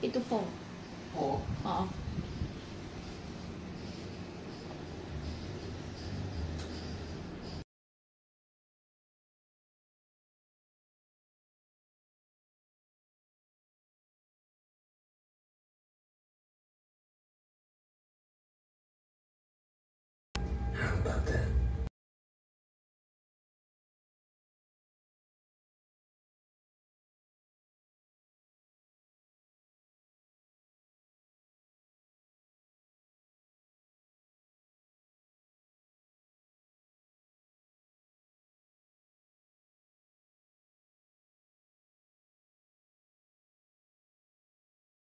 Ito, four. Po. Oo.